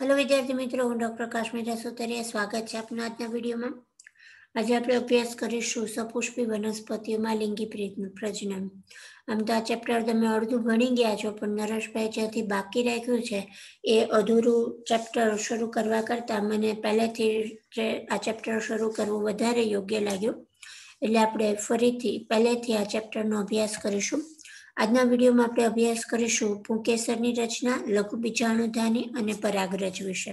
Hello વિદ્યાર્થી મિત્રો, હું ડોક્ટર કાશ્મીરા સુતરિયા સ્વાગત છે આપના આજના વિડીયોમાં. આજે આપણે અભ્યાસ કરીશું સપુષ્પી વનસ્પતિઓમાં લિંગી પ્રજનન. આમ તો આ ચેપ્ટર તમે અડધું ભણી ગયા છો, પણ નરેશભાઈ જ્યાંથી બાકી રાખ્યું છે, એ અધૂરું ચેપ્ટર શરૂ કરવા કરતાં મને પહેલેથી આ ચેપ્ટર શરૂ કરવું વધારે યોગ્ય લાગ્યું. એટલે આપણે ફરીથી પહેલેથી આ ચેપ્ટરનો અભ્યાસ કરીશું. આજના વિડીયોમાં આપણે અભ્યાસ કરીશું પુંકેસરની રચના, લઘુ બીજાણુધાની અને પરાગરજ વિશે.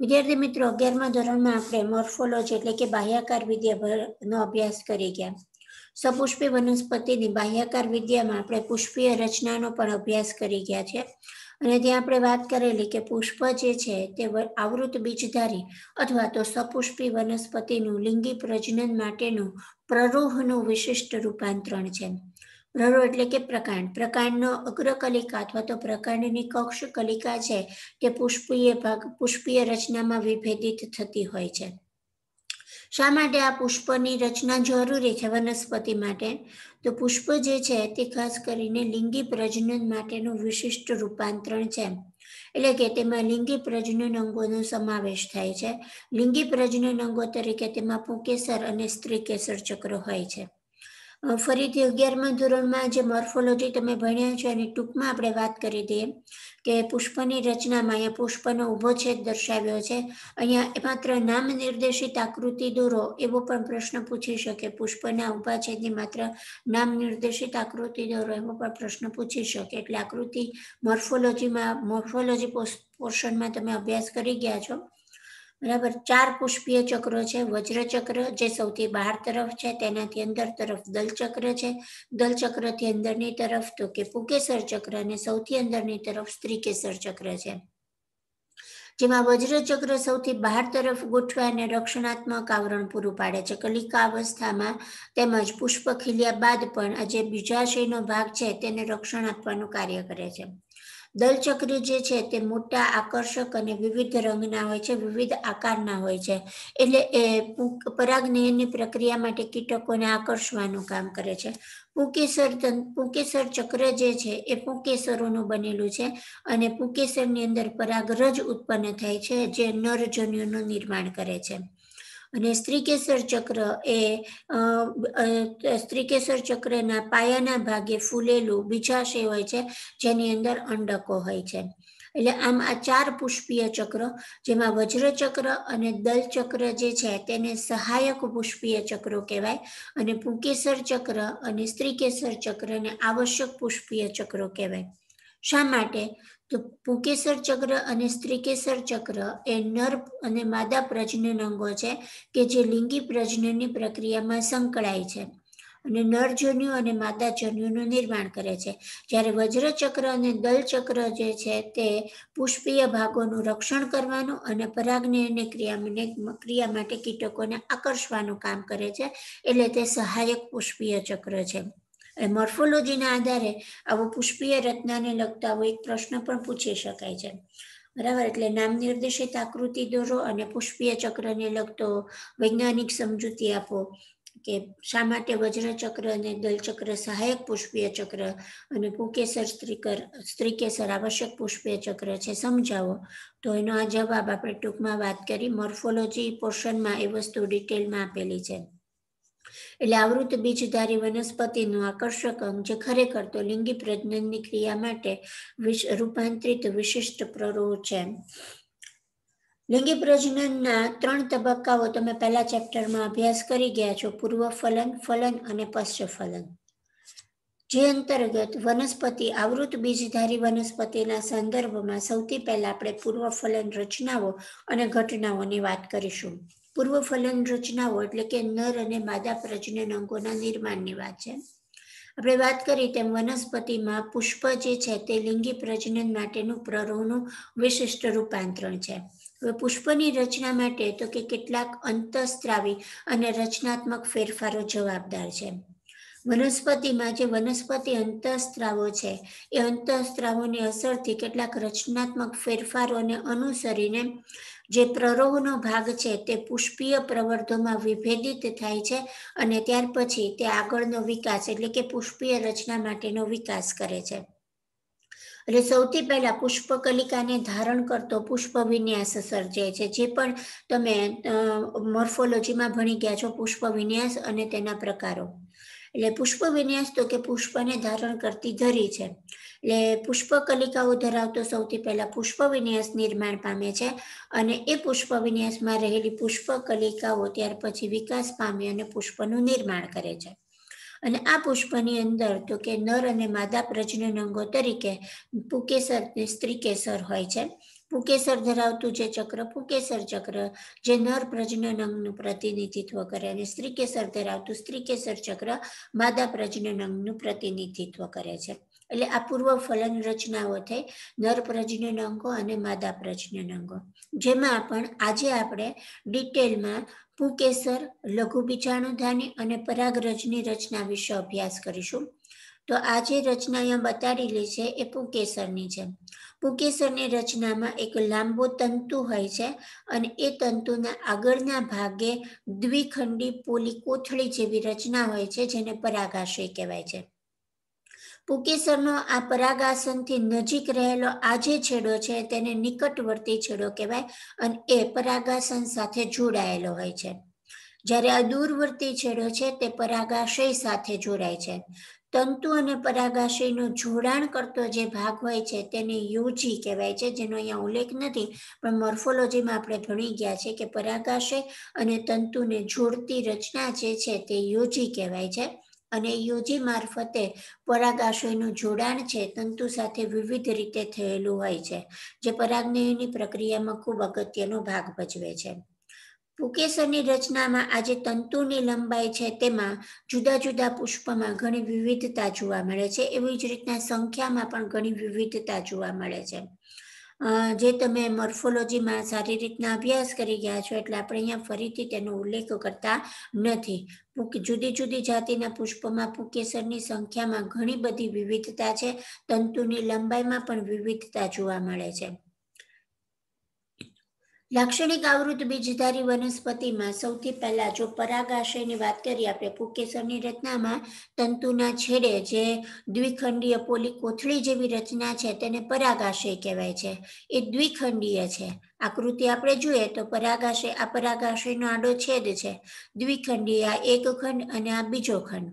વિદ્યાર્થી મિત્રો, અગિયારમા ધોરણમાં આપણે મોર્ફોલોજી એટલે કે બાહ્યાકાર વિદ્યાનો અભ્યાસ કરી ગયા. સપુષ્પી વનસ્પતિની બાહ્યાકાર વિદ્યામાં આપણે પુષ્પીય રચનાનો પણ અભ્યાસ કરી ગયા છે. અને ત્યાં આપણે વાત કરેલી કે પુષ્પ જે છે તે આવૃત બીજધારી અથવા તો સપુષ્પી વનસ્પતિનું લિંગી પ્રજનન માટેનું પ્રરોહનું વિશિષ્ટ રૂપાંતરણ છે. રરો એટલે કે પ્રકાંડ. પ્રકાંડનો અગ્રકલિકા અથવા તો પ્રકાંડની કક્ષ કલિકા છે તે પુષ્પીય ભાગ, પુષ્પીય રચનામાં વિભેદિત થતી હોય છે. શા માટે આ પુષ્પની રચના જરૂરી છે વનસ્પતિ માટે? તો પુષ્પ જે છે તે ખાસ કરીને લિંગી પ્રજનન માટેનું વિશિષ્ટ રૂપાંતરણ છે. એટલે કે તેમાં લિંગી પ્રજનન અંગોનો સમાવેશ થાય છે. લિંગી પ્રજનન અંગો તરીકે તેમાં પુકેસર અને સ્ત્રી કેસર ચક્ર હોય છે. ફરીથી અગિયારમા ધોરણમાં જે મોર્ફોલોજી તમે ભણ્યા છો એની ટૂંકમાં આપણે વાત કરી દઈએ કે પુષ્પની રચનામાં અહીંયા પુષ્પનો ઊભો છેદ દર્શાવ્યો છે. અહીંયા માત્ર નામ નિર્દેશિત આકૃતિ દોરો એવો પણ પ્રશ્ન પૂછી શકે. પુષ્પના ઊભા છેદની માત્ર નામ નિર્દેશિત આકૃતિ દોરો એવો પણ પ્રશ્ન પૂછી શકે. એટલે આકૃતિ મોર્ફોલોજીમાં મોર્ફોલોજી પોર્શનમાં તમે અભ્યાસ કરી ગયા છો. બરાબર? ચાર પુષ્પીય ચક્રો છે, વજ્ર ચક્ર જે સૌથી બહાર તરફ છે, તેનાથી અંદર તરફ દલચક્ર છે. દલચક્રથી અંદરની તરફ તો કે પુકેસર ચક્ર અને સૌથી અંદરની તરફ સ્ત્રીકેસર ચક્ર છે. જેમાં વજ્ર ચક્ર સૌથી બહાર તરફ ગોઠવા અને રક્ષણાત્મક આવરણ પૂરું પાડે છે. કલિકા અવસ્થામાં તેમજ પુષ્પ ખીલ્યા બાદ પણ આ જે બીજાશયનો ભાગ છે, તેને રક્ષણ આપવાનું કાર્ય કરે છે. દલચક્ર જે છે તે મોટા આકર્ષક અને વિવિધ રંગના હોય છે, વિવિધ આકારના હોય છે. એટલે એ પરાગનયનની પ્રક્રિયા માટે કીટકોને આકર્ષવાનું કામ કરે છે. પુકેસર પુકેસર ચક્ર જે છે એ પુકેસરોનું બનેલું છે અને પુકેસરની અંદર પરાગરજ ઉત્પન્ન થાય છે, જે નરજન્યુનું નિર્માણ કરે છે. અને સ્ત્રીકેસર ચક્ર એ સ્ત્રીકેસર ચક્રના પાયાના ભાગે ફૂલેલું બીજાશય હોય છે, જેની અંદર અંડકો હોય છે. એટલે આમ આ ચાર પુષ્પીય ચક્ર, જેમાં વજ્ર ચક્ર અને દલ ચક્ર જે છે તેને સહાયક પુષ્પીય ચક્રો કહેવાય અને પુકેસર ચક્ર અને સ્ત્રીકેસર ચક્રને આવશ્યક પુષ્પીય ચક્રો કહેવાય. શા માટે? તો પુકેસર ચક્ર અને સ્ત્રીકેસર ચક્ર એ નર અને માદા પ્રજનન અંગો છે કે જે લિંગી પ્રજનનની પ્રક્રિયામાં સંકળાય છે. અને નરજન્યુ અને માદા જન્યુનું નિર્માણ કરે છે. જ્યારે વજ્રચક્ર અને દલચક્ર જે છે તે પુષ્પીય ભાગોનું રક્ષણ કરવાનું અને પરાગનયનની ક્રિયાને ક્રિયા માટે કીટકોને આકર્ષવાનું કામ કરે છે. એટલે તે સહાયક પુષ્પીય ચક્ર છે. મોર્ફોલોજીના આધારે આવો પુષ્પીય રચનાને લગતા આવો એક પ્રશ્ન પણ પૂછી શકાય છે. બરાબર? એટલે નામ નિર્દેશિત આકૃતિ દોરો અને પુષ્પીય ચક્રને લગતો વૈજ્ઞાનિક સમજૂતી આપો કે શા માટે વજ્રચક્ર અને દલચક્ર સહાયક પુષ્પીય ચક્ર અને પુકેસર સ્ત્રીકર, સ્ત્રીકેસર આવશ્યક પુષ્પીય ચક્ર છે સમજાવો? તો એનો આ જવાબ આપણે ટૂંકમાં વાત કરી મોર્ફોલોજી પોર્શનમાં એ વસ્તુ ડિટેલમાં આપેલી છે. એટલે આવૃત બીજધારી વનસ્પતિનું આકર્ષક અંગ જે ખરેખર તો લિંગી પ્રજનનની ક્રિયા માટે રૂપાંતરિત વિશિષ્ટ પ્રરોહ છે. લિંગી પ્રજનનના ત્રણ તબક્કાઓ તમે પહેલા ચેપ્ટરમાં અભ્યાસ કરી ગયા છો. પૂર્વ ફલન ફલન અને પશ્ચ ફલન. જે અંતર્ગત વનસ્પતિ આવૃત બીજધારી વનસ્પતિના સંદર્ભમાં સૌથી પહેલા આપણે પૂર્વ ફલન રચનાઓ અને ઘટનાઓની વાત કરીશું. પૂર્વ ફલન રચનાઓ એટલે કે નર અને માદા પ્રજનન અંગોના નિર્માણની વાત છે. આપણે વાત કરી તેમ વનસ્પતિમાં પુષ્પ જે છે તે લિંગી પ્રજનન માટેનું પ્રરોહનું વિશિષ્ટ રૂપાંતરણ છે. હવે પુષ્પની રચના માટે તો કે કેટલાક અંતસ્ત્રાવી અને રચનાત્મક ફેરફારો જવાબદાર છે. વનસ્પતિમાં જે વનસ્પતિ અંતઃસ્ત્રાવો છે, એ અંતઃસ્ત્રાવોની અસરથી કેટલાક રચનાત્મક ફેરફારોને અનુસરીને જે પ્રરોહનો ભાગ છે તે પુષ્પીય પ્રવર્ધોમાં વિભેદિત થાય છે અને ત્યાર પછી તે આગળનો વિકાસ એટલે કે પુષ્પીય રચના માટેનો વિકાસ કરે છે. એટલે સૌથી પહેલા પુષ્પકલિકાને ધારણ કરતો પુષ્પ વિન્યાસ સર્જાય છે, જે પણ તમે મોર્ફોલોજીમાં ભણી ગયા છો પુષ્પ વિન્યાસ અને તેના પ્રકારો. એટલે પુષ્પ વિન્યાસ તો કે પુષ્પને ધારણ કરતી ધરી છે. એટલે પુષ્પ કલિકાઓ ધરાવતો સૌથી પહેલા પુષ્પ વિન્યાસ નિર્માણ પામે છે અને એ પુષ્પ વિન્યાસમાં રહેલી પુષ્પ કલિકાઓ ત્યાર પછી વિકાસ પામી અને પુષ્પનું નિર્માણ કરે છે. અને આ પુષ્પની અંદર તો કે નર અને માદા પ્રજનન અંગો તરીકે પુકેસર સ્ત્રીકેસર હોય છે. પુકેસર ધરાવતું જે ચક્ર, પુકેસર ચક્ર, જે નર પ્રજનન અંગનું પ્રતિનિધિત્વ કરે અને સ્ત્રીકેસર ધરાવતું સ્ત્રીકેસર ચક્ર, માદા પ્રજનન અંગનું પ્રતિનિધિત્વ કરે છે. એટલે આ પૂર્વ ફલન રચનાઓ થઈ, નર પ્રજનન અંગો અને માદા પ્રજનન અંગો જેમાં પણ આજે આપણે ડિટેલમાં પુકેસર, લઘુ બીજાણુધાની અને પરાગરજની રચના વિશે અભ્યાસ કરીશું. તો આ જે રચના અહીંયા બતાડેલી છે એ પુકેસરની છે. પુકેસરની રચનામાં એક લાંબો તંતુ હોય છે અને એ તંતુના આગળના ભાગે દ્વિખંડી પોલી કોથળી જેવી રચના હોય છે, જેને પરાગાશય કહેવાય છે. પુકેસરનો આ પરાગાસનથી નજીક રહેલો આ જે છેડો છે, તેને નિકટવર્તી છેડો કહેવાય અને એ પરાગાસન સાથે જોડાયેલો હોય છે. જ્યારે આ દૂરવર્તી છેડો છે, તે પરાગાશય સાથે જોડાય છે. તંતુ અને પરાગાશયનું જોડાણ કરતો જે ભાગ હોય છે તેને યુજી કહેવાય છે, જેનો અહીંયા ઉલ્લેખ નથી, પણ મોર્ફોલોજીમાં આપણે ભણી ગયા છે કે પરાગાશય અને તંતુને જોડતી રચના જે છે તે યોજી કહેવાય છે. અને યોજી મારફતે પરાગાશયનું જોડાણ છે તંતુ સાથે વિવિધ રીતે થયેલું હોય છે, જે પરાગનયની પ્રક્રિયામાં ખૂબ અગત્યનો ભાગ ભજવે છે. પુકેસરની રચનામાં આજે તંતુની લંબાઈ છે તેમાં જુદા જુદા પુષ્પમાં ઘણી વિવિધતા જોવા મળે છે. એવી જ રીતના સંખ્યામાં પણ ઘણી વિવિધતા જોવા મળે છે. જે તમે મોર્ફોલોજીમાં સારી રીતના અભ્યાસ કરી ગયા છો એટલે આપણે અહીંયા ફરીથી તેનો ઉલ્લેખ કરતા નથી. જુદી જુદી જાતિના પુષ્પમાં પુકેસરની સંખ્યામાં ઘણી બધી વિવિધતા છે. તંતુની લંબાઈમાં પણ વિવિધતા જોવા મળે છે. લાક્ષણિક આવૃત બીજધારી વનસ્પતિમાં સૌથી પહેલા જો પરાગાશયની વાત કરીએ, આપણે પુકેસરની રચનામાં તંતુના છેડે જે દ્વિખંડીય પોલી કોથળી જેવી રચના છે તેને પરાગાશય કહેવાય છે. એ દ્વિખંડીય છે. આકૃતિ આપણે જોઈએ તો પરાગાશય આ પરાગાશયનો આડો છેદ છે. દ્વિખંડીય આ એક ખંડ અને આ બીજો ખંડ.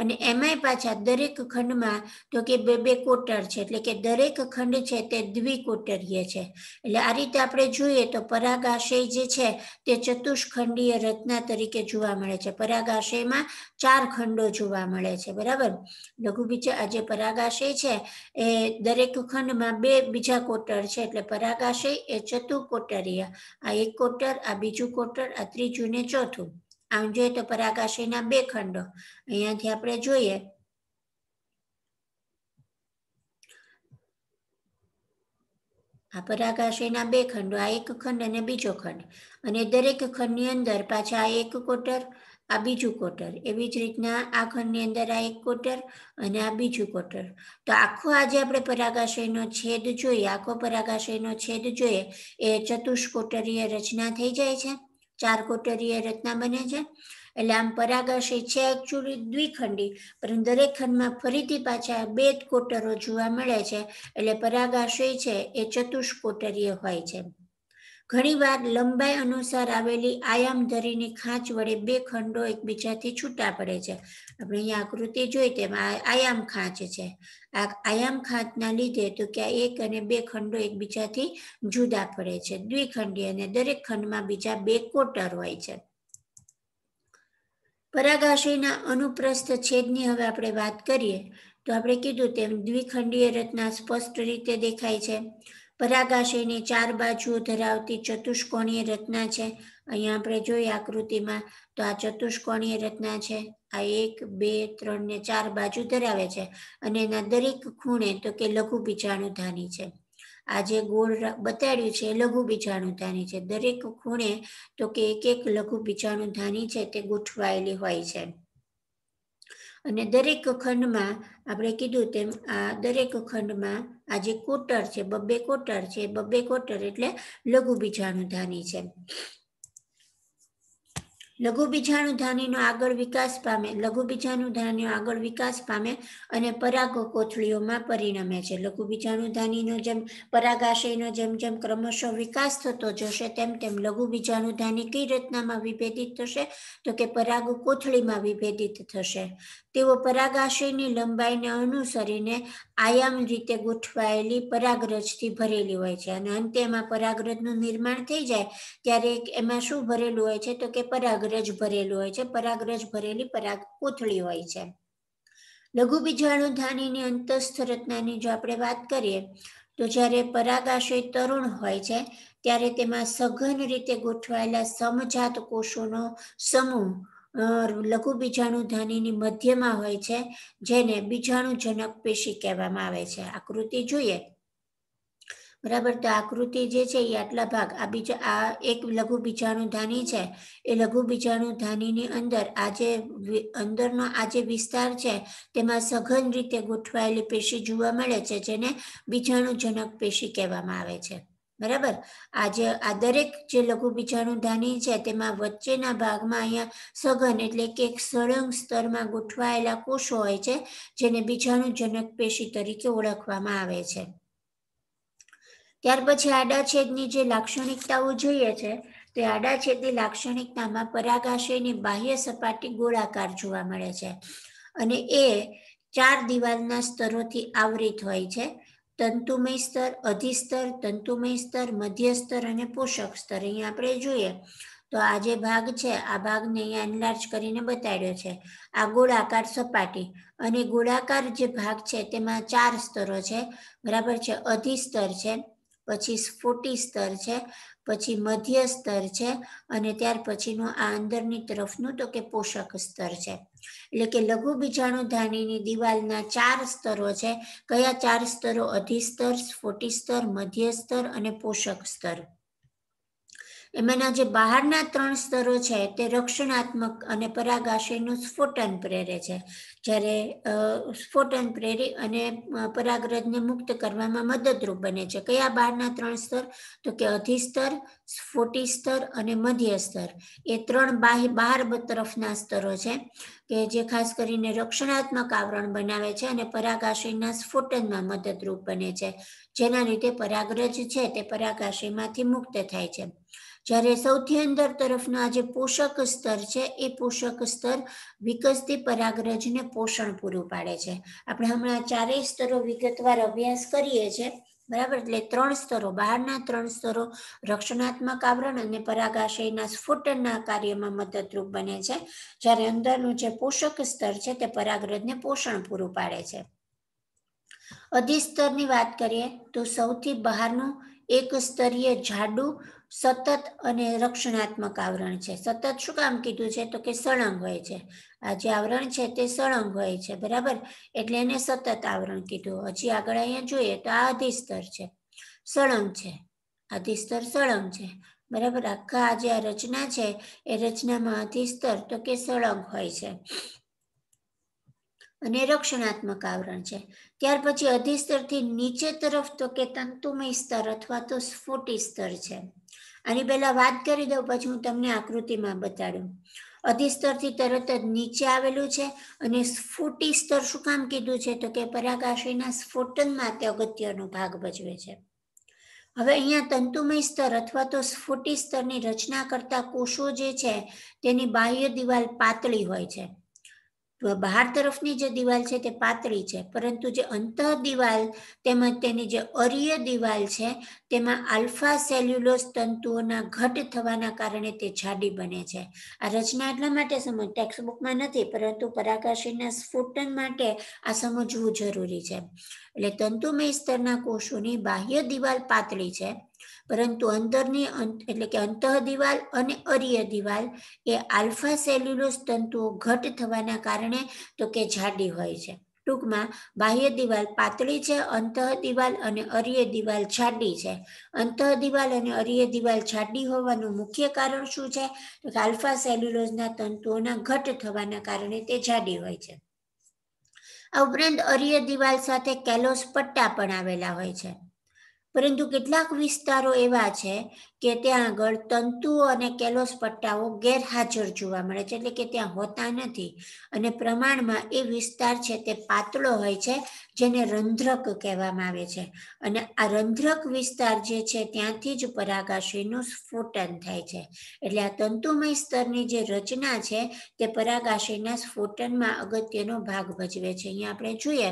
અને એમાંય પાછા દરેક ખંડમાં તો કે બે બે કોટર છે, એટલે કે દરેક ખંડ છે તે દ્વિકોટરીય છે. એટલે આ રીતે આપણે જોઈએ તો પરાગાશય જે છે તે ચતુષ્ખંડીય રચના તરીકે જોવા મળે છે. પરાગાશયમાં ચાર ખંડો જોવા મળે છે, બરાબર? લઘુ બીજા જે પરાગાશય છે એ દરેક ખંડમાં બે બીજા કોટર છે, એટલે પરાગાશય એ ચતુકોટરીય. આ એક કોટર, આ બીજું કોટર, આ ત્રીજું ને ચોથું. આમ જોઈએ તો પરાગાશયના બે ખંડો. અહીંયાથી આપણે જોઈએ. આ પરાગાશયના બે ખંડો, આ એક ખંડ અને બીજો ખંડ. અને દરેક ખંડની અંદર પાછા આ એક કોટર, આ બીજું કોટર. એવી જ રીતના આ ખંડની અંદર આ એક કોટર અને આ બીજું કોટર. તો આખો આજે આપણે પરાગાશયનો છેદ જોઈએ, આખો પરાગાશયનો છેદ જોઈએ, એ ચતુષ્કોટરીય રચના થઈ જાય છે. ચાર કોટરીય રચના બને છે. એટલે આમ પરાગાશય છે એકચ્યુઅલી દ્વિખંડી, પરંતુ દરેક ખંડમાં ફરીથી પાછા બે કોટરો જોવા મળે છે. એટલે પરાગાશય છે એ ચતુષ્કોટરીય હોય છે. ઘણીવાર લંબાઈ અનુસાર આવેલી આયામ ધરીની ખાંચ વડે બે ખંડો એકબીજાથી છૂટા પડે છે. આપણે અહીંયા આકૃતિ જોઈ તેમાં આયામ ખાંચ છે. આ આયામ ખાંચના લીધે તો કે એક અને બે ખંડો એકબીજાથી જુદા પડે છે. દ્વિખંડી અને દરેક ખંડમાં બીજા બે કોટર હોય છે. પરાગાશયના અનુપ્રસ્થ છેદની હવે આપણે વાત કરીએ તો આપણે કીધું તેમ દ્વિખંડીય રચના સ્પષ્ટ રીતે દેખાય છે. પરાગાશયની ચાર બાજુઓ ધરાવતી ચતુષ્કોણીય રચના છે. અહીંયા આપણે જોઈએ આકૃતિમાં તો આ ચતુષ્કોણીય રચના છે. આ એક, બે, ત્રણ ને ચાર બાજુ ધરાવે છે અને એના દરેક ખૂણે તો કે લઘુ બીજાણુધાની છે. આ જે ગોળ બતાડ્યું છે એ લઘુ બીજાણુધાની છે. દરેક ખૂણે તો કે એક એક લઘુ બીજાણુધાની છે તે ગોઠવાયેલી હોય છે. અને દરેક ખંડમાં આપણે કીધું તેમ આ દરેક ખંડમાં આ જે કોટર છે, બબ્બે કોટર છે, બબ્બે કોટર એટલે લઘુ બીજાણુધાની છે. લઘુ બીજાણુધાનીનો આગળ વિકાસ પામે, લઘુ બીજાણુધાનીનો આગળ વિકાસ પામે અને પરાગ કોથળીઓમાં પરિણમે છે. લઘુ બીજાણુધાનીનો જેમ પરાગાશયનો જેમ જેમ ક્રમશઃ વિકાસ થતો જશે, તેમ તેમ લઘુ બીજાણુધાની કઈ રચનામાં વિભેદિત થશે? તો કે પરાગ કોથળીમાં વિભેદિત થશે. તેઓ પરાગાશયની લંબાઈને અનુસરીને આયામ રીતે ગોઠવાયેલી પરાગરજથી ભરેલી હોય છે અને અંતે એમાં પરાગરજનું નિર્માણ થઈ જાય ત્યારે એમાં શું ભરેલું હોય છે તો કે પરાગરજ ભરેલું હોય છે. પરાગરજ ભરેલી પરાગ કોથળી હોય છે. લઘુ બીજાણુધાનીની અંતસ્થ રચનાની જો આપણે વાત કરીએ તો જ્યારે પરાગાશય તરુણ હોય છે ત્યારે તેમાં સઘન રીતે ગોઠવાયેલા સમજાત કોષોનો સમૂહ લઘુ બીજાણુધાનીની મધ્યમાં હોય છે, જેને બીજાણુજનક પેશી કહેવામાં આવે છે. આકૃતિ જોઈએ? બરાબર, તો આકૃતિ જે છે એ આટલા ભાગ, આ બીજા, આ એક લઘુ બીજાણુધાની છે, એ લઘુ બીજાણુધાનીની અંદર આ જે અંદરનો આ જે વિસ્તાર છે, તેમાં સઘન રીતે ગોઠવાયેલી પેશી જોવા મળે છે, જેને બીજાણુજનક પેશી કહેવામાં આવે છે. બરાબર? આજે, આ દરેક જે લઘુ બીજાણુધાની છે, તેમાં વચ્ચેના ભાગમાં અહીંયા સઘન એટલે કે એક સળંગ સ્તરમાં ગોઠવાયેલા કોષો હોય છે, જેને બીજાણુજનક પેશી તરીકે ઓળખવામાં આવે છે. ત્યાર પછી આડાછેદની જે લાક્ષણિકતાઓ જોઈએ છે, તે આડાછેદની લાક્ષણિકતામાં પરાગાશયની બાહ્ય સપાટી ગોળાકાર જોવા મળે છે અને એ ચાર દિવાલના સ્તરોથી આવરિત હોય છે. તંતુમય સ્તર અધિસ્તર તંતુમય સ્તર મધ્ય સ્તર અને પોષક સ્તર. અહીંયા આપણે જોઈએ તો આ જે ભાગ છે, આ ભાગને અહીંયા એનલાર્જ કરીને બતાડ્યો છે. આ ગોળાકાર સપાટી અને ગોળાકાર જે ભાગ છે, તેમાં ચાર સ્તરો છે. બરાબર છે? અધિસ્તર છે, પછી સ્ફોટી સ્તર છે પછી મધ્ય સ્તર છે અને ત્યાર પછીનું આ અંદરની તરફનું તો કે પોષક સ્તર છે. એટલે કે લઘુ બીજાણુધાનીની દિવાલના ચાર સ્તરો છે. કયા ચાર સ્તરો? અધિસ્તર સ્ફોટી સ્તર મધ્ય સ્તર અને પોષક સ્તર. એમાંના જે બહારના ત્રણ સ્તરો છે તે રક્ષણાત્મક અને પરાગાશયનું સ્ફોટન પ્રેરે છે. જ્યારે સ્ફોટન પ્રેરી અને પરાગરજને મુક્ત કરવામાં મદદરૂપ બને છે. કયા બહારના ત્રણ સ્તર? તો કે અધિસ્તર સ્ફોટી સ્તર અને મધ્ય સ્તર એ ત્રણ બાહ્ય, બહાર તરફના સ્તરો છે, કે જે ખાસ કરીને રક્ષણાત્મક આવરણ બનાવે છે અને પરાગાશયના સ્ફોટનમાં મદદરૂપ બને છે. જેના લીધે પરાગરજ છે તે પરાગાશયમાંથી મુક્ત થાય છે. જ્યારે સૌથી અંદર તરફનો જે પોષક સ્તર છે, એ પોષક સ્તર વિકસતી પરાગરજને પોષણ પૂરું પાડે છે. આપણે હમણાં ચારેય સ્તરો વિગતવાર અભ્યાસ કરીએ છીએ, બરાબર? એટલે ત્રણ સ્તરો, બહારના ત્રણ સ્તરો, રક્ષણાત્મક આવરણ અને પરાગાશયના સ્ફુટનના કાર્યમાં મદદરૂપ બને છે. જ્યારે અંદરનું જે પોષક સ્તર છે તે પરાગરજને પોષણ પૂરું પાડે છે. અધિસ્તરની વાત કરીએ તો સૌથી બહારનું એક સ્તરીય જાડું સતત અને રક્ષણાત્મક આવરણ છે. સતત શું કામ કીધું છે? તો કે સળંગ હોય છે. આ જે આવરણ છે તે સળંગ હોય છે, બરાબર? એટલે એને સતત આવરણ કીધું. હજી આગળ અહીંયા જોઈએ તો આ અધિસ્તર છે. સળંગ છે. અધિસ્તર સળંગ છે. બરાબર? આખા આ જે આ રચના છે, એ રચનામાં અધિસ્તર તો કે સળંગ હોય છે. અને રક્ષણાત્મક આવરણ છે. ત્યાર પછી અધિસ્તરથી નીચે તરફ તો કે તંતુમય સ્તર અથવા તો સ્ફુટી સ્તર છે. આની પહેલા વાત કરી દઉં, પછી હું તમને આકૃતિમાં બતાડું. અધિસ્તરથી તરત જ નીચે આવેલું છે અને સ્ફુટી સ્તર શું કામ કીધું છે? તો કે પરાકાશીના સ્ફોટનમાં તે અગત્યનો ભાગ ભજવે છે. હવે અહીંયા તંતુમય સ્તર અથવા તો સ્ફુટી સ્તરની રચના કરતા કોષો જે છે તેની બાહ્ય દિવાલ પાતળી હોય છે. બહાર તરફની જે દિવાલ છે તે પાતળી છે, પરંતુ જે અંત દિવાલ તેમજ તેની જે અરીય દિવાલ છે, તેમાં આલ્ફા સેલ્યુલોસ તંતુઓના ઘટ થવાના કારણે તે જાડી બને છે. આ રચના એટલા માટે સમજ, ટેક્સ્ટબુકમાં નથી, પરંતુ પરાકાશીના સ્ફોટન માટે આ સમજવું જરૂરી છે. એટલે તંતુમય સ્તરના કોષોની બાહ્ય દિવાલ પાતળી છે. પરંતુ અંદરની એટલે કે અંતઃ દિવાલ અને અરીય દિવાલ એ આલ્ફા સેલ્યુલોસ તંતુઓ ઘટ થવાના કારણે તો કે જાડી હોય છે. ટૂંકમાં, બાહ્ય દિવાલ પાતળી છે, અંતઃ દિવાલ અને અરીય દિવાલ જાડી છે. અંતઃ દિવાલ અને અરીય દિવાલ જાડી હોવાનું મુખ્ય કારણ શું છે? તો કે આલ્ફા સેલ્યુલોઝના તંતુઓના ઘટ થવાના કારણે તે જાડી હોય છે. આ ઉપરાંત અરીય દિવાલ સાથે કેલોસ પટ્ટા પણ આવેલા હોય છે. પરંતુ કેટલાક વિસ્તારો એવા છે કે ત્યાં આગળ તંતુઓ અને કેલોસ પટ્ટાઓ ગેરહાજર જોવા મળે છે, એટલે કે ત્યાં હોતા નથી. અને પ્રમાણમાં એ વિસ્તાર છે તે પાતળો હોય છે, જેને રંધ્રક કહેવામાં આવે છે. અને આ રંધ્રક વિસ્તાર જે છે ત્યાંથી જ પરાગાશયનું સ્ફોટન થાય છે. એટલે આ તંતુમય સ્તરની જે રચના છે તે પરાગાશયના સ્ફોટનમાં અગત્યનો ભાગ ભજવે છે. અહીંયા આપણે જોઈએ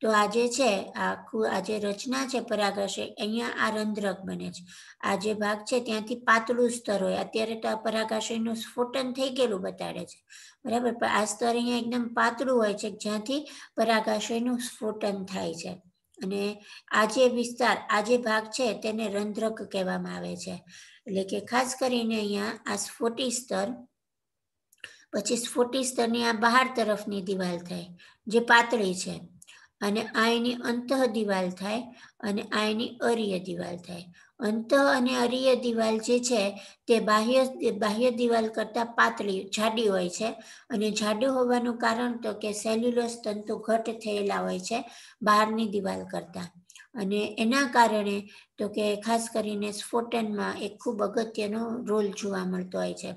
તો આજે છે, આખું આજે રચના છે પરાગાશય અહીંયા આ રંધ્રક બને છે. આ જે ભાગ છે, ત્યાંથી પાતળું સ્તર હોય. અત્યારે તો આ પરાગાશયનું સ્ફોટન થઈ ગયેલું બતાડે છે. બરાબર? પણ આ સ્તર અહીંયા એકદમ પાતળું હોય છે, જ્યાંથી પરાગાશયનું સ્ફોટન થાય છે. અને આ જે વિસ્તાર, આ જે ભાગ છે, તેને રંધ્રક કહેવામાં આવે છે. એટલે કે ખાસ કરીને અહીંયા આ સ્ફોટી સ્તર, પછી સ્ફોટી સ્તરની આ બહાર તરફની દિવાલ થાય, જે પાતળી છે. અને આ એની અંતઃ દિવાલ થાય અને આ એની અરીય દિવાલ થાય. અંતઃ અને અરીય દિવાલ જે છે તે બાહ્ય બાહ્ય દિવાલ કરતાં પાતળી, જાડી હોય છે. અને જાડું હોવાનું કારણ તો કે સેલ્યુલોસ તંતુ ઘટ થયેલા હોય છે બહારની દિવાલ કરતાં. અને એના કારણે તો કે ખાસ કરીને સ્ફોટનમાં એક ખૂબ અગત્યનો રોલ જોવા મળતો હોય છે.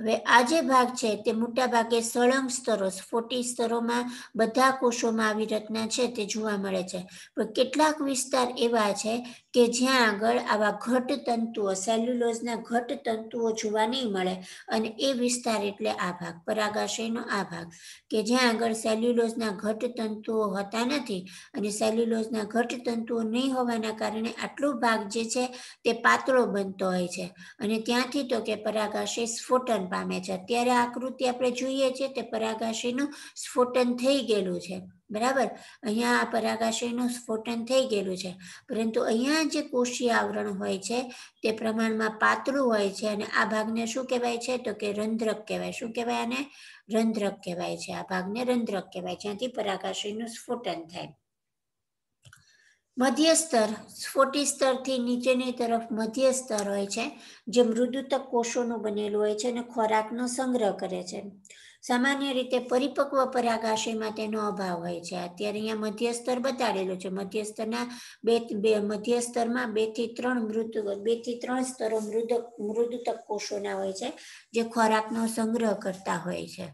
હવે આ જે ભાગ છે તે મોટા ભાગે સળંગ સ્તરો, સ્ફોટી સ્તરોમાં બધા કોષોમાં આવી રચના છે તે જોવા મળે છે. પણ કેટલાક વિસ્તાર એવા છે કે જ્યાં આગળ આવા ઘટ તંતુઓ, સેલ્યુલોઝના ઘટ તંતુઓ જોવા નહીં મળે અને એ વિસ્તાર એટલે આ ભાગ, પરાગાશયનો આ ભાગ, કે જ્યાં આગળ સેલ્યુલોઝના ઘટ તંતુઓ હોતા નથી અને સેલ્યુલોઝના ઘટ તંતુઓ નહીં હોવાના કારણે આટલો ભાગ જે છે તે પાતળો બનતો હોય છે અને ત્યાંથી તો કે પરાગાશય સ્ફોટન પામે છે. અત્યારે આકૃતિ આપણે જોઈએ છીએ તે પરાગાશયનું સ્ફોટન થઈ ગયેલું છે. બરાબર? અહીંયા આ પરાગાશયનું સ્ફોટન થઈ ગયેલું છે. પરંતુ અહીંયા જે કોષીય આવરણ હોય છે, તે પ્રમાણમાં પાતળું હોય છે અને આ ભાગને શું કહેવાય છે? તો કે રંધ્રક કહેવાય. શું કહેવાય આને? રંધ્રક કહેવાય છે. આ ભાગને રંધ્રક કહેવાય. જ્યાંથી પરાગાશયનું સ્ફોટન થાય. મધ્ય સ્તર. સ્ફોટી સ્તરથી નીચેની તરફ મધ્ય સ્તર હોય છે, જે મૃદુતક કોષોનું બનેલું હોય છે અને ખોરાકનો સંગ્રહ કરે છે. સામાન્ય રીતે પરિપક્વ પરાગાશયમાં તેનો અભાવ હોય છે. અત્યારે અહીંયા મધ્ય સ્તર બતાડેલું છે. મધ્ય સ્તરના બે બે મધ્ય સ્તરમાં બેથી ત્રણ મૃદ બેથી ત્રણ સ્તરો મૃદક મૃદુતક કોષોના હોય છે, જે ખોરાકનો સંગ્રહ કરતા હોય છે.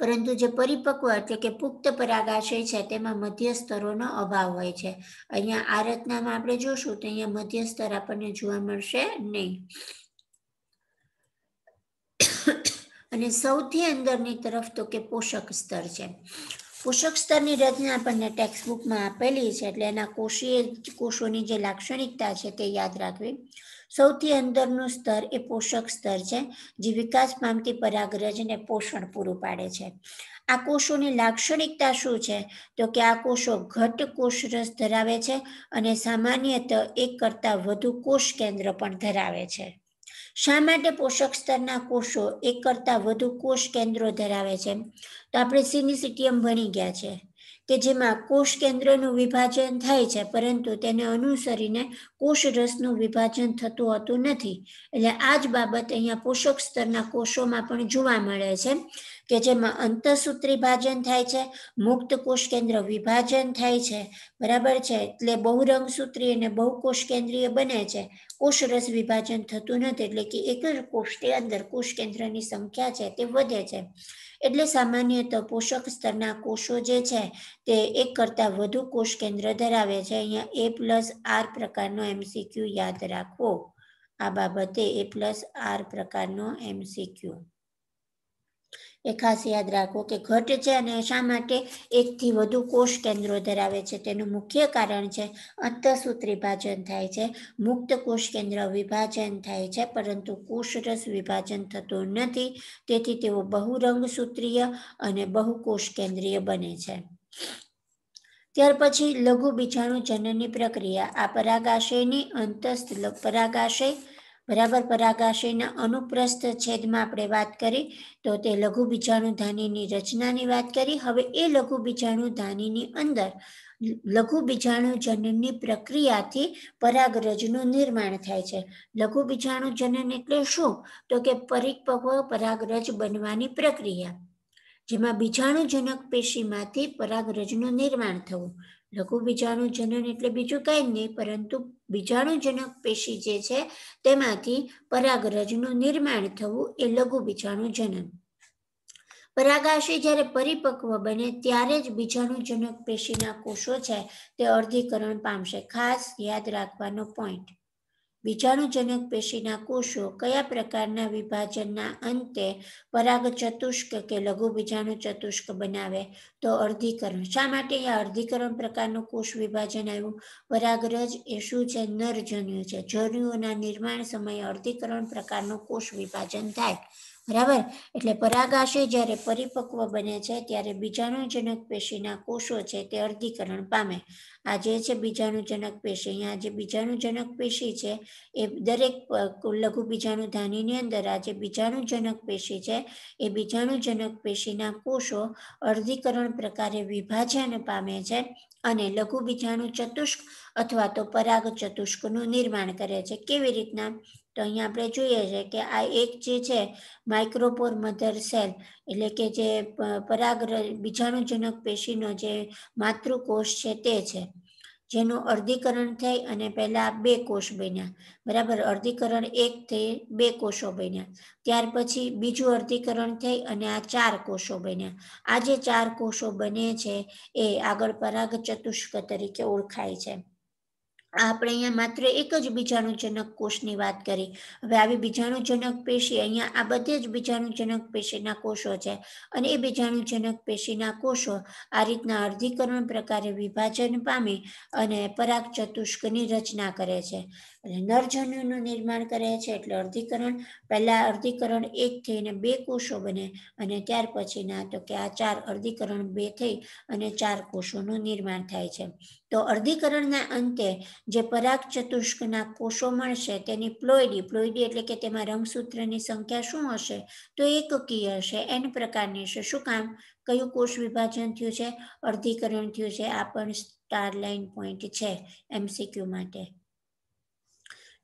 પરંતુ જે પરિપક્વ એટલે કે પુખ્ત પરાગાશય છે, તેમાં મધ્ય સ્તરોનો અભાવ હોય છે. અહીંયા આ રચનામાં આપણે જોશું તો અહીંયા મધ્ય સ્તર આપણને જોવા મળશે નહીં. અને સૌથી અંદરની તરફ તો કે પોષક સ્તર છે. પોષક સ્તરની રચના આપણને ટેક્સ્ટ બુકમાં આપેલી છે, એટલે એના કોષીય કોષોની જે લાક્ષણિકતા છે તે યાદ રાખવી. સૌથી અંદરનું સ્તર એ પોષક સ્તર છે, જે વિકાસ પામતી પરાગરજને પોષણ પૂરું પાડે છે. આ કોષોની લાક્ષણિકતા શું છે? તો કે આ કોષો ઘટ કોષરસ ધરાવે છે અને સામાન્યત એક કરતાં વધુ કોષ કેન્દ્ર પણ ધરાવે છે. શા માટે પોષક સ્તરના કોષો એક કરતાં વધુ કોષ કેન્દ્રો ધરાવે છે? તો આપણે સિનિસિટિયમ ભણી ગયા છે કે જેમાં કોષ કેન્દ્રનું વિભાજન થાય છે, પરંતુ તેને અનુસરીને કોષ રસનું વિભાજન થતું હોતું નથી. એટલે આ જ બાબત અહીંયા પોષક સ્તરના કોષોમાં પણ જોવા મળે છે. કે જેમાં અંતઃસૂત્રી ભાજન થાય છે, મુક્ત કોષ કેન્દ્ર વિભાજન થાય છે, બરાબર છે? એટલે બહુરંગ સૂત્રી અને બહુકોષ કેન્દ્રીય બને છે. કોષરસ વિભાજન થતું નથી, એટલે કે એક જ કોષની અંદર કોષ કેન્દ્રની સંખ્યા છે, તે વધે છે. એટલે સામાન્યત પોષક સ્તરના કોષો જે છે, તે એક કરતાં વધુ કોષ કેન્દ્ર ધરાવે છે. અહીંયા એ પ્લસ આર પ્રકારનો એમસીક્યુ યાદ રાખવો આ બાબતે એ પ્લસ આર પ્રકારનો એમસીક્યુ એ ખાસ યાદ રાખો કે ઘટ છે અને શા માટે એકથી વધુ કોષ કેન્દ્રો ધરાવે છે. તેનું મુખ્ય કારણ છે અંતઃસૂત્ર વિભાજન થાય છે. મુક્ત કોષ કેન્દ્ર વિભાજન થાય છે, પરંતુ કોષરસ વિભાજન થતું નથી. તેથી તેઓ બહુરંગ સૂત્રીય અને બહુકોષ કેન્દ્રીય બને છે. ત્યાર પછી લઘુ બીજાણુ જનનની પ્રક્રિયા. આ પરાગાશયની અંતસ્થ પરાગાશય બરાબર પરાગાશયના અનુપ્રસ્થ છેદમાં આપણે વાત કરી, તો તે લઘુ બીજાણુ ધાનીની રચનાની વાત કરી. હવે એ લઘુ બીજાણુ ધાનીની અંદર લઘુ બીજાણુ જનનની પ્રક્રિયાથી પરાગરજનું નિર્માણ થાય છે. લઘુ બીજાણુ જનન એટલે શું? તો કે પરિપક્વ પરાગરજ બનવાની પ્રક્રિયા, જેમાં બીજાણુજનક પેશીમાંથી પરાગરજનું નિર્માણ થવું. લઘુ બીજાણુ જનન એટલે બીજું કઈ નહીં, પરંતુ બીજાણુજનક પેશી જે છે, તેમાંથી પરાગરજનું નિર્માણ થવું એ લઘુ બીજાણુજનન. પરાગાશય જ્યારે પરિપક્વ બને ત્યારે જ બીજાણુજનક પેશીના કોષો છે તે અર્ધીકરણ પામશે. ખાસ યાદ રાખવાનો પોઈન્ટ બીજાણુજનક પેશીના કોષો કયા પ્રકારના વિભાજનના અંતે પરાગ ચતુષ્ક કે લઘુ બીજાણુ ચતુષ્ક બનાવે? તો અર્ધીકરણ. શા માટે આ અર્ધીકરણ પ્રકારનું કોષ વિભાજન આવ્યું? પરાગરજ એ શું છે? નરજન્યુ છે. જન્યુઓના નિર્માણ સમયે અર્ધીકરણ પ્રકારનું કોષ વિભાજન થાય. બરાબર? એટલે પરાગાશય જ્યારે પરિપક્વ બને છે, ત્યારે બીજાણુજનક પેશીના કોષો છે તે અર્ધીકરણ પામે. આ જે છે બીજાણુજનક પેશી, અહીંયા જે બીજાણુજનક પેશી છે, એ દરેક લઘુ બીજાણુધાનીની અંદર આ જે બીજાણુજનક પેશી છે, એ બીજાણુજનક પેશીના કોષો અર્ધીકરણ પ્રકારે વિભાજન પામે છે અને લઘુ બીજાણુ ચતુષ્ક અથવા તો પરાગ ચતુષ્કનું નિર્માણ કરે છે. કેવી રીતના? તો અહીંયા આપણે જોઈએ છે કે આ એક જે છે માઇક્રોપોર મધર સેલ એટલે કે જે પરાગ બીજાણુજનક પેશીનો જે માતૃકોષ છે તે છે. જેનું અર્ધીકરણ થઈ અને પહેલા બે કોષ બન્યા. બરાબર? અર્ધીકરણ એક થઈ, બે કોષો બન્યા. ત્યાર પછી બીજું અર્ધીકરણ થઈ અને આ ચાર કોષો બન્યા. આ જે ચાર કોષો બને છે એ આગળ પરાગ ચતુષ્ક તરીકે ઓળખાય છે. આપણે અહીંયા માત્ર એક જ બીજાણુજનક કોષની વાત કરી. હવે આવી બીજાણુજનક પેશી અહીંયા આ બધે જ બીજાણુજનક પેશીના કોષો છે. અને એ બીજાણુજનક પેશીના કોષો આ રીતના અર્ધીકરણ પ્રકારે વિભાજન પામી અને પરાગ ચતુષ્કની રચના કરે છે. એટલે નરજન્યુનું નિર્માણ કરે છે એટલે અર્ધીકરણ. પહેલાં અર્ધીકરણ એક થઈને બે કોષો બને અને ત્યાર પછીના તો કે આ ચાર અર્ધીકરણ બે થઈ અને ચાર કોષોનું નિર્માણ થાય છે. તો અર્ધીકરણના અંતે જે પરાગ ચતુષ્કના કોષો મળશે તેની પ્લોઇડી પ્લોઇડી એટલે કે તેમાં રંગસૂત્રની સંખ્યા શું હશે? તો એકકીય હશે, એન પ્રકારની હશે. શું કામ? કયું કોષ વિભાજન થયું છે? અર્ધીકરણ થયું છે. આ પણ સ્ટાર લાઇન પોઈન્ટ છે એમસીક્યુ માટે.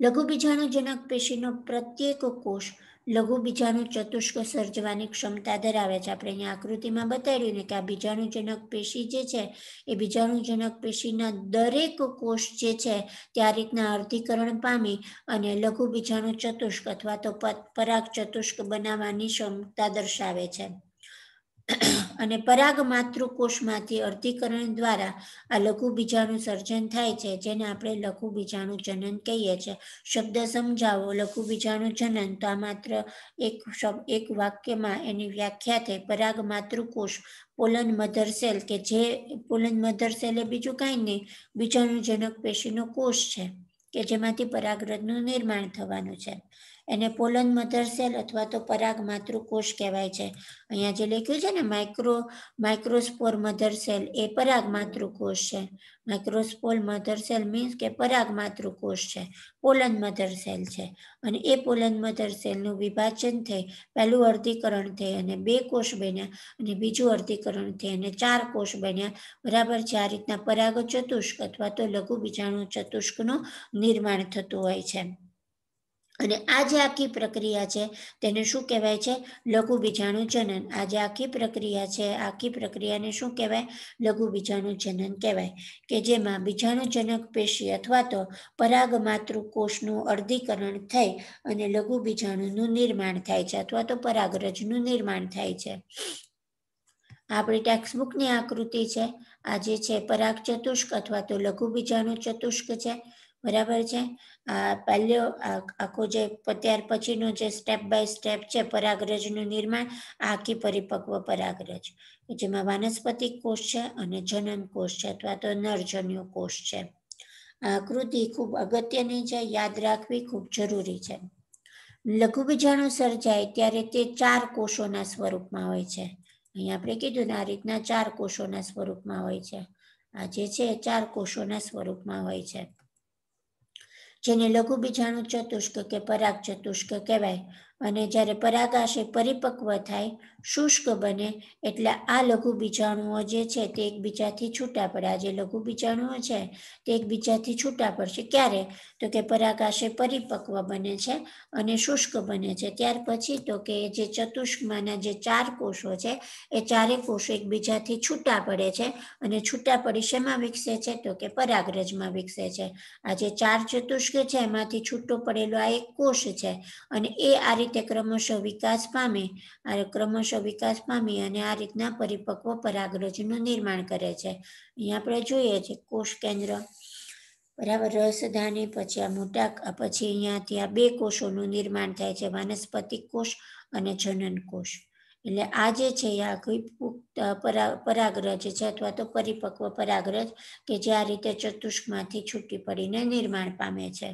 લઘુ બીજાણુજનક પેશીનો પ્રત્યેક કોષ લઘુ બીજાણુ ચતુષ્ક સર્જવાની ક્ષમતા ધરાવે છે. આપણે અહીંયા આકૃતિમાં બતાવ્યું ને કે આ બીજાણુજનક પેશી જે છે, એ બીજાણુજનક પેશીના દરેક કોષ જે છે તે આ રીતના અર્ધીકરણ પામી અને લઘુ બીજાણુ ચતુષ્ક અથવા તો પરાગ ચતુષ્ક બનાવવાની ક્ષમતા દર્શાવે છે. અને પરાગ માતૃકોષમાંથી અર્ધીકરણ દ્વારા આ લઘુ બીજાણુ સર્જન થાય છે, જેને આપણે લઘુ બીજાણુ જનન કહીએ છીએ શબ્દ સમજાવો લઘુ બીજાણુ જનન, તો આ માત્ર એક શબ્દ એક વાક્યમાં એની વ્યાખ્યા થઈ. પરાગ માતૃકોષ, પોલન મધર સેલ, કે જે પોલન મધર સેલ એ બીજું કાંઈ નહીં, બીજાણુજનક પેશીનો કોષ છે, કે જેમાંથી પરાગરજનું નિર્માણ થવાનું છે. એને પોલન મધર સેલ અથવા તો પરાગ માતૃકોષ કહેવાય છે. અહીંયા જે લખ્યું છે ને, માઇક્રો, માઇક્રોસ્પોર મધર સેલ, એ પરાગ માતૃકોષ છે. માઇક્રોસ્પોલ મધર સેલ મીન્સ કે પરાગ માતૃકોષ છે. પોલન મધર સેલ છે. અને એ પોલન મધર સેલનું વિભાજન થઈ, પહેલું અર્ધીકરણ થઈ અને બે કોષ બન્યા અને બીજું અર્ધીકરણ થઈ અને ચાર કોષ બન્યા. બરાબર છે, આ રીતના પરાગ ચતુષ્ક અથવા તો લઘુ બીજાણુ ચતુષ્કનું નિર્માણ થતું હોય છે. અને આ જે આખી પ્રક્રિયા છે, તેને શું કહેવાય છે? લઘુ બીજાણુ જનન આ જે આખી પ્રક્રિયા છે, આખી પ્રક્રિયાને શું કહેવાય? લઘુ બીજાણુ જનન કહેવાય. કે જેમાં બીજાણુજનક પેશી અથવા તો પરાગ માતૃ કોષનું અર્ધીકરણ થઈ અને લઘુ બીજાણુનું નિર્માણ થાય છે અથવા તો પરાગરજનું નિર્માણ થાય છે. આપણી ટેક્સ્ટબુકની આકૃતિ છે, આ જે છે પરાગ ચતુષ્ક અથવા તો લઘુ બીજાણુ ચતુષ્ક છે. બરાબર છે? પહેલો આખો જે ત્યાર પછીનો જે સ્ટેપ બાય સ્ટેપ છે પરાગરજનું નિર્માણ આખી પરિપક્વ પરાગરજ. જેમાં વાનસ્પતિક કોષ છે અને જનન કોષ છે અથવા તો નરજન્યુ કોષ છે. આ આકૃતિ ખૂબ અગત્યની છે, યાદ રાખવી ખૂબ જરૂરી છે. લઘુ બીજાણુ સર્જાય ત્યારે તે ચાર કોષોના સ્વરૂપમાં હોય છે. અહીંયા આપણે કીધું આ રીતના ચાર કોષોના સ્વરૂપમાં હોય છે. આ જે છે ચાર કોષોના સ્વરૂપમાં હોય છે. જેને લઘુ બીજાણુ ચતુષ્ક કે પરાગ ચતુષ્ક કહેવાય. અને જ્યારે પરાગાશય પરિપક્વ થાય, શુષ્ક બને, એટલે આ લઘુ બીજાણુઓ જે છે તે એકબીજાથી છૂટા પડે. આ જે લઘુ બીજાણુઓ છે તે એકબીજાથી છૂટા પડશે. ક્યારે? તો કે પરાગાશય પરિપક્વ બને છે અને શુષ્ક બને છે. ત્યાર પછી તો કે જે ચતુષ્કમાંના જે ચાર કોષો છે, એ ચારે કોષો એકબીજાથી છૂટા પડે છે અને છૂટા પડી શેમાં વિકસે છે? તો કે પરાગરજમાં વિકસે છે. આ જે ચાર ચતુષ્ક છે, એમાંથી છૂટો પડેલો આ એક કોષ છે અને એ આ રીતે ક્રમશઃ વિકાસ પામે ક્રમશઃ વિકાસ પામી અને આ રીતના પરિપક્વ પરાગરજનું નિર્માણ કરે છે. અહીંયા આપણે જોઈએ છે કોષ કેન્દ્ર. બરાબર રસધાની પછી આ મોટા પછી અહીંયાથી આ બે કોષોનું નિર્માણ થાય છે વાનસ્પતિક કોષ અને જનન કોષ. એટલે આ જે છે એ આખી પરાગરજ છે અથવા તો પરિપક્વ પરાગરજ કે જે આ રીતે ચતુષ્કમાંથી છૂટી પડીને નિર્માણ પામે છે.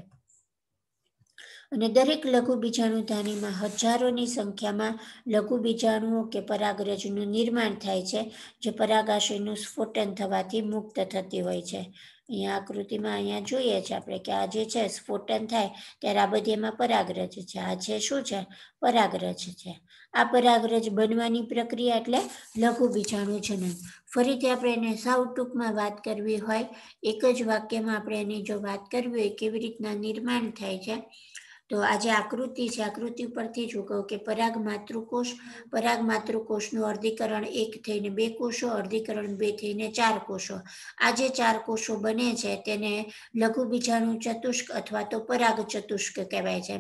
અને દરેક લઘુ બીજાણુધાનીમાં હજારોની સંખ્યામાં લઘુ બીજાણુઓ કે પરાગરજનું નિર્માણ થાય છે, જે પરાગાશયનું સ્ફોટન થવાથી મુક્ત થતી હોય છે. અહીંયા આકૃતિમાં અહીંયા જોઈએ છે આપણે કે આ જે છે સ્ફોટન થાય ત્યારે આ બધી એમાં પરાગરજ છે. આ છે શું છે? પરાગરજ છે. આ પરાગરજ બનવાની પ્રક્રિયા એટલે લઘુ બીજાણુ જનન. ફરીથી આપણે એને સાવ ટૂંકમાં વાત કરવી હોય, એક જ વાક્યમાં આપણે એની જો વાત કરવી હોય, કેવી રીતના નિર્માણ થાય છે? તો આ જે આકૃતિ છે, આકૃતિ ઉપરથી જ હું કહું કે પરાગ માતૃકોષ, પરાગ માતૃકોષનું અર્ધીકરણ એક થઈને બે કોષો, અર્ધીકરણ બે થઈને ચાર કોષો. આ જે ચાર કોષો બને છે તેને લઘુ બીજાણુ ચતુષ્ક અથવા તો પરાગ ચતુષ્ક કહેવાય છે.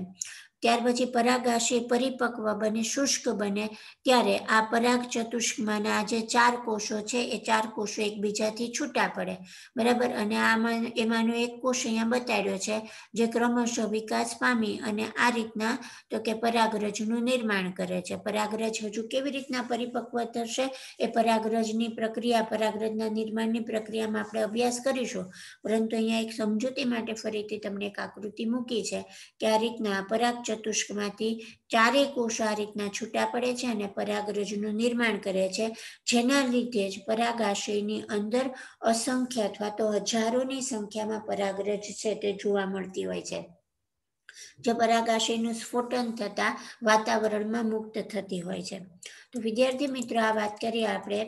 ત્યાર પછી પરાગાશય પરિપક્વ બને, શુષ્ક બને, ત્યારે આ પરાગ ચતુષ્કમાંના જે ચાર કોષો છે. એ ચાર કોષો એકબીજાથી છૂટા પડે. બરાબર? અને આમાં એમાંનો એક કોષ અહીંયા બતાડ્યો છે, જે ક્રમશઃ વિકાસ પામી અને આ રીતના તો કે પરાગરજનું નિર્માણ કરે છે. પરાગરજ હજુ કેવી રીતના પરિપક્વ થશે? એ પરાગરજની પ્રક્રિયા, પરાગરજના નિર્માણની પ્રક્રિયામાં આપણે અભ્યાસ કરીશું. પરંતુ અહીંયા એક સમજૂતી માટે ફરીથી તમને એક આકૃતિ મૂકી છે કે આ રીતના પરાગ ચતુષ્કમાંથી ચારેય કોષો આ રીતના છૂટા પડે છે અને પરાગરજનું નિર્માણ કરે છે, જેના લીધે જ પરાગાશયની અંદર અસંખ્ય અથવા તો હજારોની સંખ્યામાં પરાગરજ છે તે જોવા મળતી હોય છે. જે પરાગાશયનું સ્ફોટન થતા વાતાવરણમાં મુક્ત થતી હોય છે. તો વિદ્યાર્થી મિત્રો, આ વાત કરીએ આપણે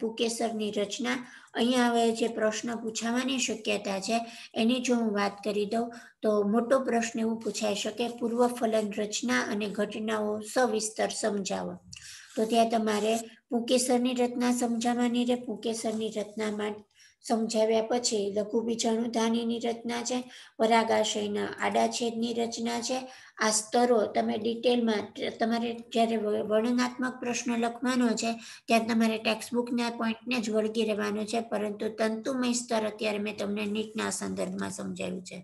પુકેસરની રચના. અહીંયા હવે જે પ્રશ્ન પૂછાવાની શક્યતા છે, એની જો હું વાત કરી દઉં, તો મોટો પ્રશ્ન એવું પૂછાઈ શકે પૂર્વ ફલન રચના અને ઘટનાઓ સવિસ્તર સમજાવો. તો ત્યાં તમારે પુકેસરની રચના સમજાવવાની રહે પુકેસરની રચનામાં સમજાવ્યા પછી લઘુ બીજાણુ ધાનીની રચના છે પરાગાશયના આડા છેદની રચના છે. આ સ્તરો તમે ડિટેલમાં તમારે જ્યારે વર્ણનાત્મક પ્રશ્ન લખવાનો છે ત્યાં તમારે ટેક્સ્ટબુકના પોઈન્ટને જ વળગી રહેવાનું છે, પરંતુ તંતુમય સ્તર અત્યારે મેં તમને નીટના સંદર્ભમાં સમજાવ્યું છે.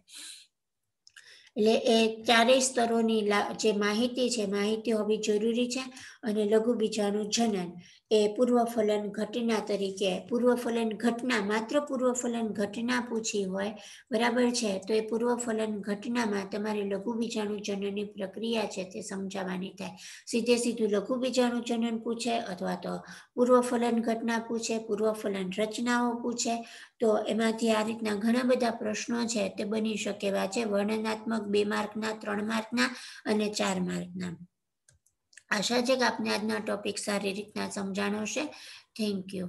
એટલે એ ચારેય સ્તરોની જે માહિતી છે માહિતી હોવી જરૂરી છે અને લઘુ બીજાનું જનન. એ પૂર્વફલન ઘટના તરીકે, પૂર્વફલન ઘટના, માત્ર પૂર્વફલન ઘટના પૂછી હોય, બરાબર છે? તો એ પૂર્વફલન ઘટનામાં તમારે લઘુ બીજાણુ જનનની પ્રક્રિયા છે તે સમજાવવાની થાય. સીધે સીધું લઘુ બીજાણુ જનન પૂછે અથવા તો પૂર્વફલન ઘટના પૂછે, પૂર્વફલન રચનાઓ પૂછે. તો એમાંથી આ રીતના ઘણા બધા પ્રશ્નો છે તે બની શકે એવા છે. વર્ણનાત્મક બે માર્કના, ત્રણ માર્કના અને ચાર માર્કના. આશા છે કે આપને આજના ટોપિક સારી રીતના સમજાણો છે થેન્ક યુ